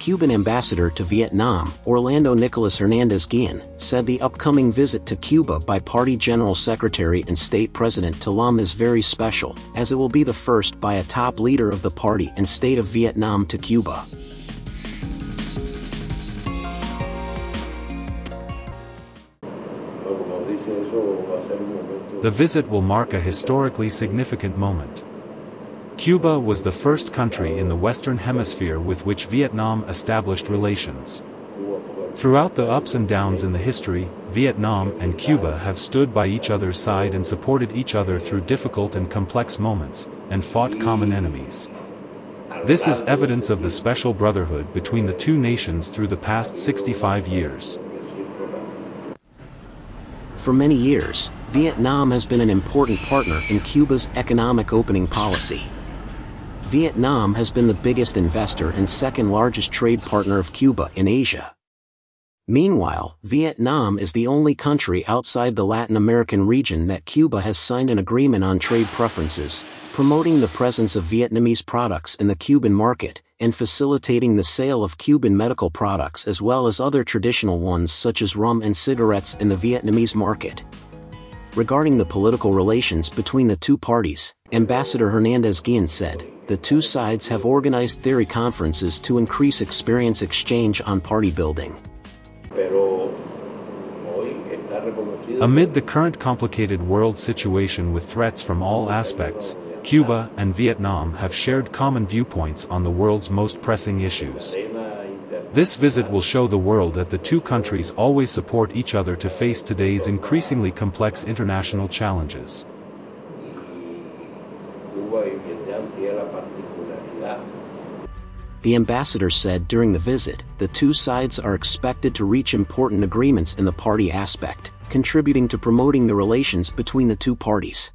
Cuban ambassador to Vietnam, Orlando Nicolas Hernandez Guillen, said the upcoming visit to Cuba by Party General Secretary and State President To Lam is very special, as it will be the first by a top leader of the party and state of Vietnam to Cuba. The visit will mark a historically significant moment. Cuba was the first country in the Western Hemisphere with which Vietnam established relations. Throughout the ups and downs in the history, Vietnam and Cuba have stood by each other's side and supported each other through difficult and complex moments, and fought common enemies. This is evidence of the special brotherhood between the two nations through the past 65 years. For many years, Vietnam has been an important partner in Cuba's economic opening policy. Vietnam has been the biggest investor and second largest trade partner of Cuba in Asia. Meanwhile, Vietnam is the only country outside the Latin American region that Cuba has signed an agreement on trade preferences, promoting the presence of Vietnamese products in the Cuban market, and facilitating the sale of Cuban medical products as well as other traditional ones such as rum and cigarettes in the Vietnamese market. Regarding the political relations between the two parties, Ambassador Hernandez Guillen said, the two sides have organized theory conferences to increase experience exchange on party building. Amid the current complicated world situation with threats from all aspects, Cuba and Vietnam have shared common viewpoints on the world's most pressing issues. This visit will show the world that the two countries always support each other to face today's increasingly complex international challenges. The ambassador said during the visit, the two sides are expected to reach important agreements in the party aspect, contributing to promoting the relations between the two parties.